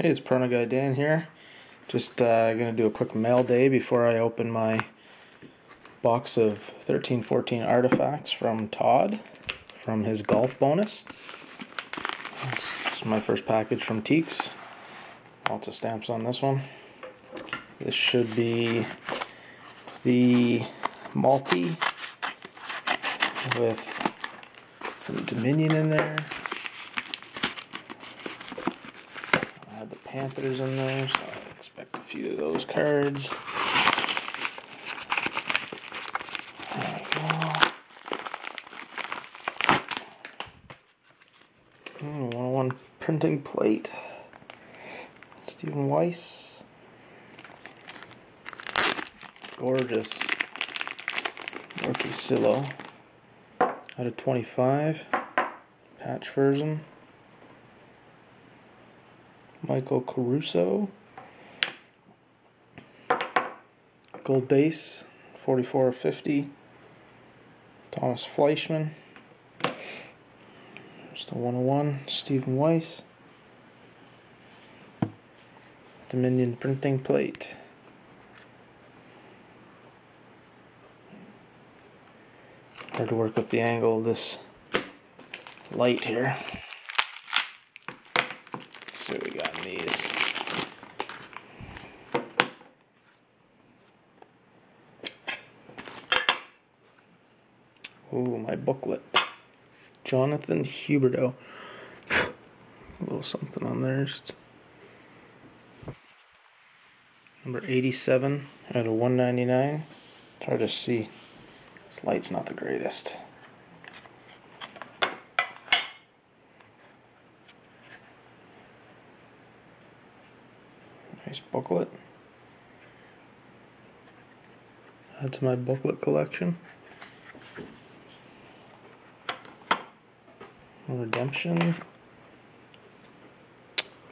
Hey, it's Piranha Guy Dan here. Just uh, gonna do a quick mail day before I open my box of 1314 artifacts from Todd from his golf bonus. This is my first package from Teeks. Lots of stamps on this one. This should be the multi with some Dominion in there. I had the Panthers in there, so I expect a few of those cards. There we go. Hmm, 101 printing plate. Stephen Weiss. Gorgeous. Rookie Silo. Out of 25. Patch version. Michael Caruso. Gold base, 44 of 50. Thomas Fleischmann. There's the 101. Stephen Weiss. Dominion printing plate. Hard to work with the angle of this light here. see what we got in these. Ooh, my booklet. Jonathan Huberdeau. A little something on there. Number 87 out of 199. It's hard to see. This light's not the greatest. Nice booklet. Add to my booklet collection. Redemption.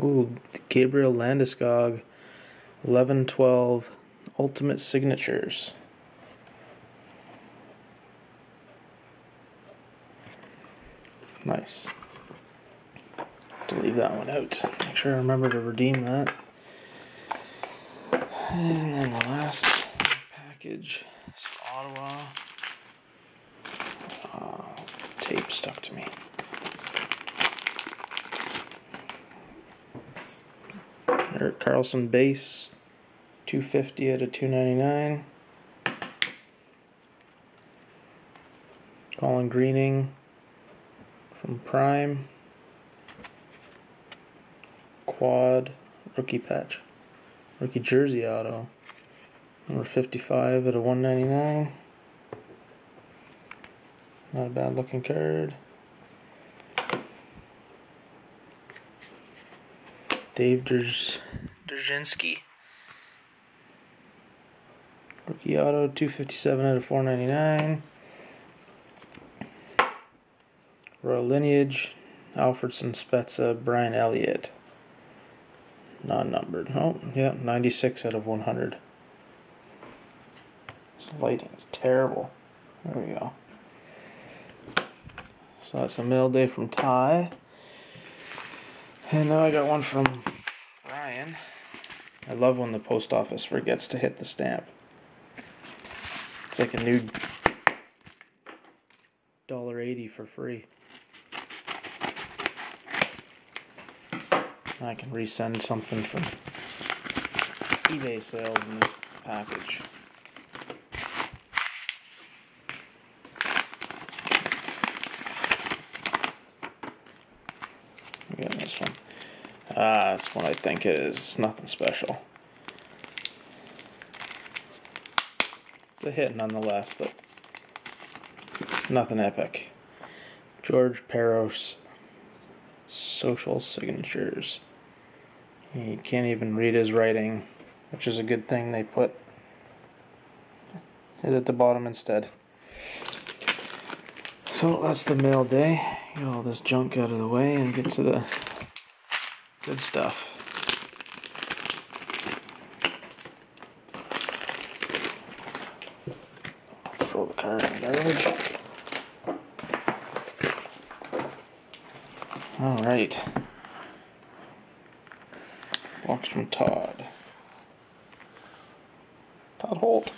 Ooh, Gabriel Landeskog. 11 12 Ultimate Signatures. Nice. To leave that one out. Make sure I remember to redeem that. And then the last package is Ottawa. Oh, tape stuck to me. Erik Karlsson base, 250 out of 299. Colin Greening from Prime. Quad rookie patch. Rookie jersey auto. Number 55 out of 199. Not a bad looking card. Dave Dziurzynski. Rookie auto, 257 out of 499. Royal Lineage, Alfredsson Spezza, Brian Elliott. Non numbered. Oh, yeah, 96 out of 100. This lighting is terrible. There we go. So that's a mail day from Ty. And now I got one from Ryan. I love when the post office forgets to hit the stamp. It's like a new dollar eighty for free. I can resend something from eBay sales in this package. We this one. Ah, that's what I think it is. It's nothing special. It's a hit nonetheless, but nothing epic. George Peros social signatures. He can't even read his writing, which is a good thing they put it at the bottom instead. So that's the mail day. Get all this junk out of the way and get to the good stuff. Let's throw the card in the garbage. All right. Box from Todd. Todd Holt.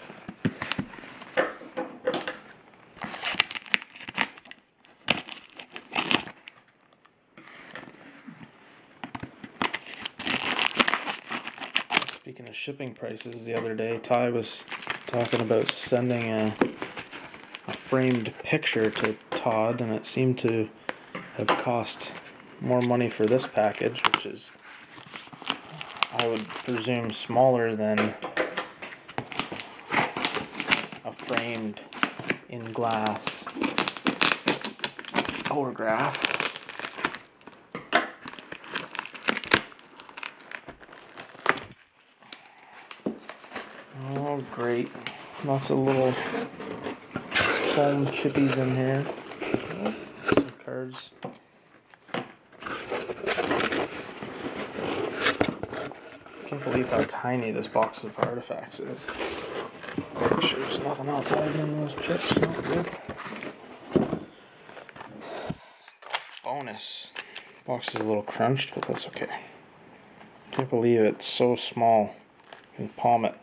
Speaking of shipping prices, the other day Ty was talking about sending a, a framed picture to Todd, and it seemed to have cost more money for this package, which is, I would presume, smaller than a framed in glass photograph. Oh, great. Lots of little foam chippies in here. Some cards. Can't believe how tiny this box of artifacts is. Sure there's nothing outside in those chips. Not good. Bonus. Box is a little crunched, but that's okay. Can't believe it's so small. You can palm it.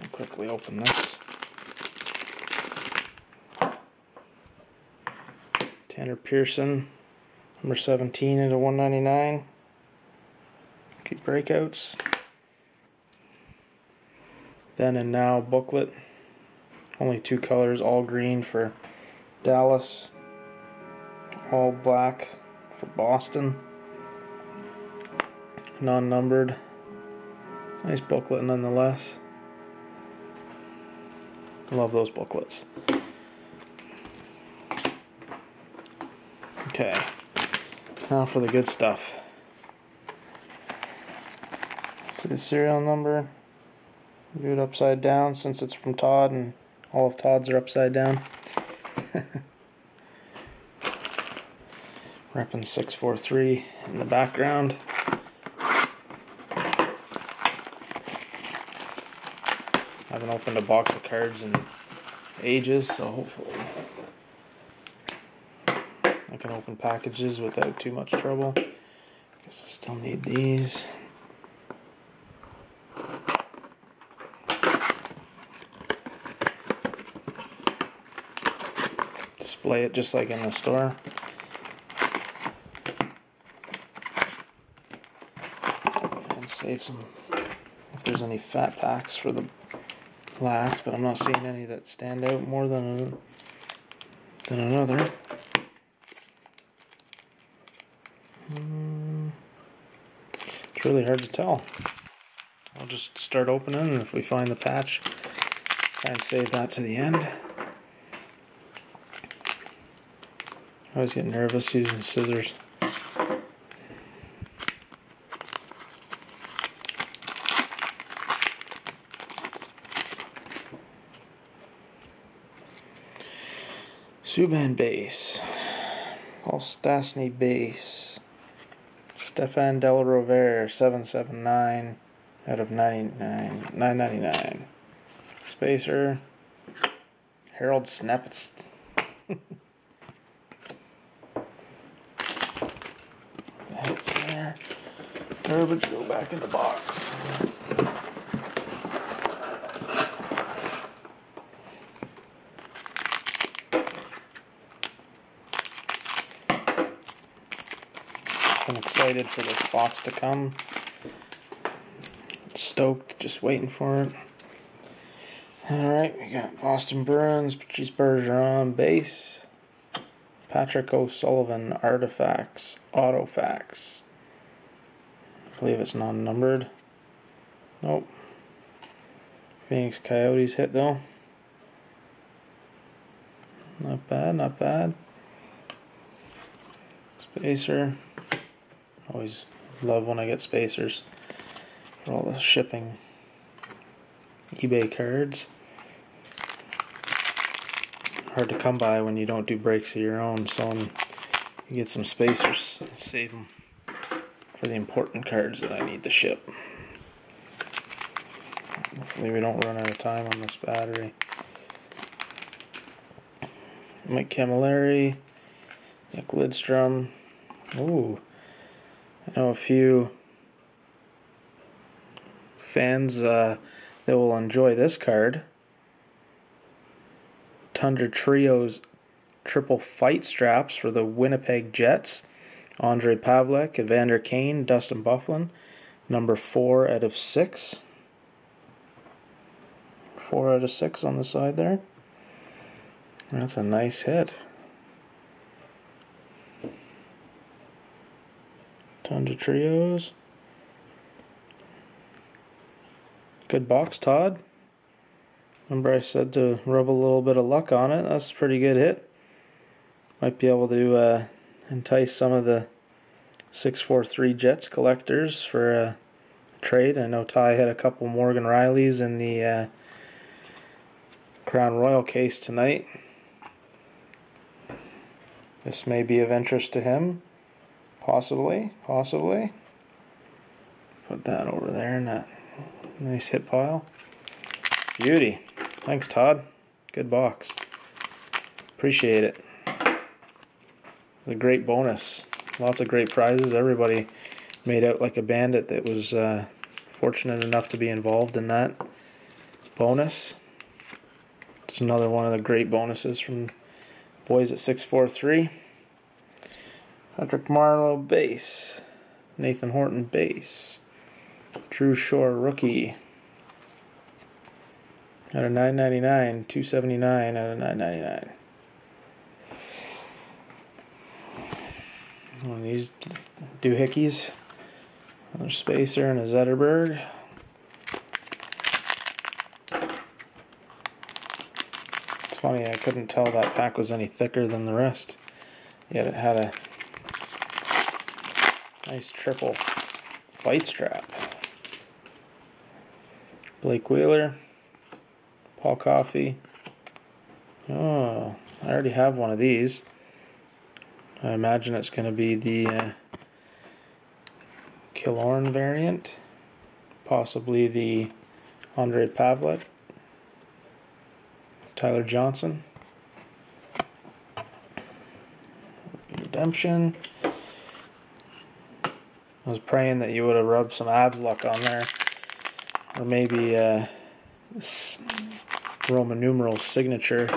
I'll quickly open this. Tanner Pearson, number 17 into 199. Keep breakouts. Then and now booklet. Only two colors, all green for Dallas, all black for Boston. Non numbered. Nice booklet nonetheless. Love those booklets. Okay, now for the good stuff. See the serial number. Do it upside down since it's from Todd and all of Todd's are upside down. Repping 643 in the background. I haven't opened a box of cards in ages, so hopefully I can open packages without too much trouble. Guess I still need these. Display it just like in the store. And save some if there's any fat packs for the last, but I'm not seeing any that stand out more than than another. Mm, it's really hard to tell. I'll just start opening, and if we find the patch, try and save that to the end. I always get nervous using scissors. Subban base. Paul Stastny base. Stefan Della Rovere 779 out of 99 999. Spacer. Harold the head's there. Garbage go back in the box. I'm excited for this box to come. Stoked, just waiting for it. Alright, we got Boston Bruins, Patrice Bergeron, base. Patrick O'Sullivan, artifacts, autofacts. I believe it's non numbered. Nope. Phoenix Coyotes hit though. Not bad, not bad. Spacer. Always love when I get spacers for all the shipping eBay cards. Hard to come by when you don't do breaks of your own, so when you get some spacers, save them for the important cards that I need to ship. Hopefully we don't run out of time on this battery. Mike Cammalleri, Nick Lidstrom. Ooh, a few fans uh, that will enjoy this card. Tundra Trios triple fight straps for the Winnipeg Jets. Andre Pavelec, Evander Kane, Dustin Byfuglien. Number four out of six. Four out of six on the side there. That's a nice hit. Tundra Trios. Good box, Todd. Remember I said to rub a little bit of luck on it. That's a pretty good hit. Might be able to uh, entice some of the 643 Jets collectors for a trade. I know Ty had a couple Morgan Riellys in the uh, Crown Royal case tonight. This may be of interest to him. Possibly, possibly. Put that over there in that nice hit pile. Beauty. Thanks, Todd. Good box. Appreciate it. It's a great bonus. Lots of great prizes. Everybody made out like a bandit that was uh, fortunate enough to be involved in that bonus. It's another one of the great bonuses from boys at 643. Patrick Marleau base. Nathan Horton base. Drew Shore rookie. Out of 999, 279 out of 999. One of these doohickeys. Another spacer and a Zetterberg. It's funny, I couldn't tell that pack was any thicker than the rest. Yet it had a Nice triple fight strap. Blake Wheeler, Paul Coffey. Oh, I already have one of these. I imagine it's going to be the uh, Killorn variant, possibly the Andre Pavlik, Tyler Johnson, Redemption. I was praying that you would have rubbed some abs luck on there. Or maybe uh, Roman numeral signature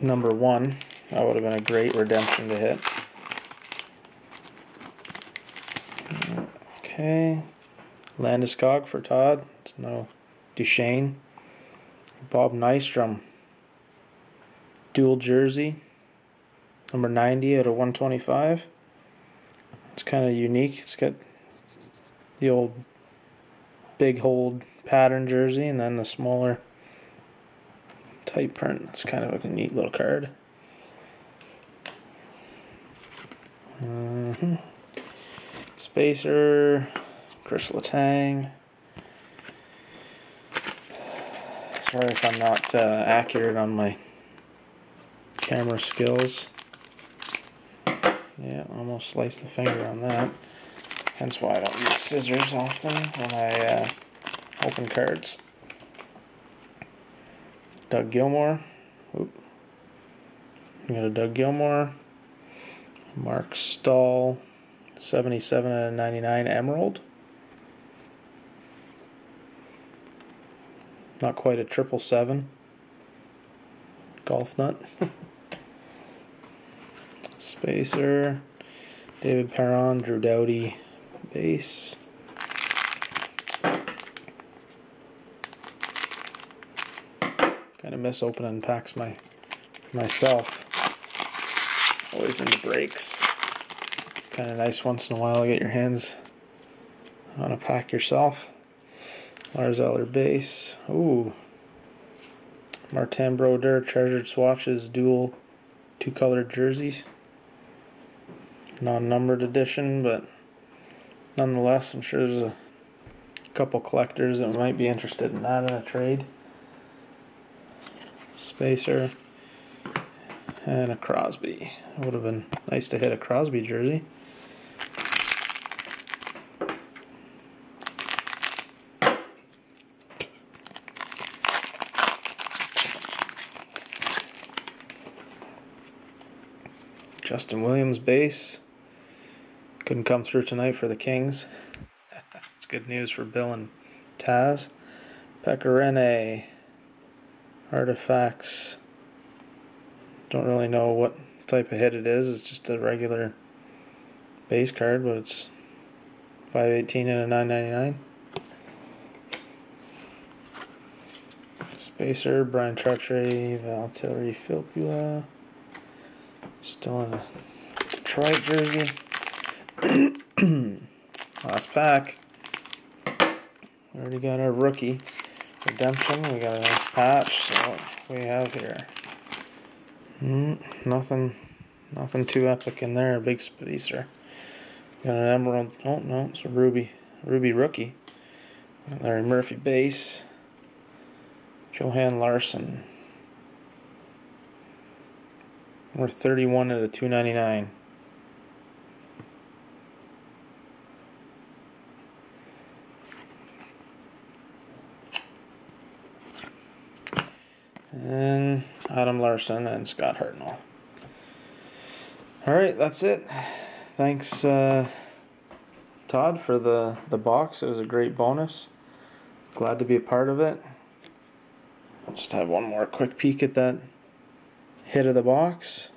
number one. That would have been a great redemption to hit. Okay. Landeskog for Todd. It's no Duchene. Bob Nystrom. Dual jersey. Number 90 out of 125. It's kind of unique. It's got the old big hold pattern jersey and then the smaller type print. It's kind of a neat little card. Mm-hmm. Spacer, Chris Letang. Sorry if I'm not uh, accurate on my camera skills. Yeah, almost sliced the finger on that. Hence why I don't use scissors often when I uh, open cards. Doug Gilmour. Oop. We got a Doug Gilmour. Marc Staal. 77 out of 99 Emerald. Not quite a triple seven. Golf nut. Spacer, David Perron, Drew Doughty, base. Kind of miss opening packs my myself. Always into breaks. It's kind of nice once in a while to get your hands on a pack yourself. Lars Eller base. Ooh. Martin Brodeur treasured swatches dual two colored jerseys non-numbered edition, but nonetheless, I'm sure there's a couple collectors that might be interested in that in a trade. Spacer and a Crosby. It would have been nice to hit a Crosby jersey. Justin Williams base. Couldn't come through tonight for the Kings. it's good news for Bill and Taz. Pecorine. Artifacts. Don't really know what type of hit it is. It's just a regular base card, but it's 518 and a 999. Spacer, Brian Truckery, Valtteri Filppula. Still in a Detroit jersey. Last pack. We already got our rookie redemption. We got a nice patch. So what we have here. Mm, nothing, nothing too epic in there. A big spacer. Got an emerald. Oh no, it's a ruby, ruby rookie. Larry Murphy base. Johan Larsson. We're 31 at a 299. And Adam Larsson and Scott Hartnell. All right, that's it. Thanks, uh, Todd, for the, the box. It was a great bonus. Glad to be a part of it. Just have one more quick peek at that hit of the box.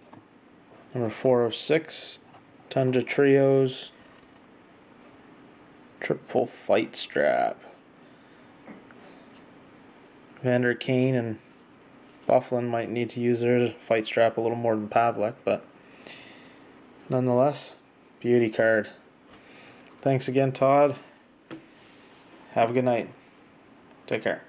Number four of six. Tundra Trios. Triple Fight Strap. Vander Kane and Byfuglien might need to use their fight strap a little more than Pavelec, but nonetheless, beauty card. Thanks again, Todd. Have a good night. Take care.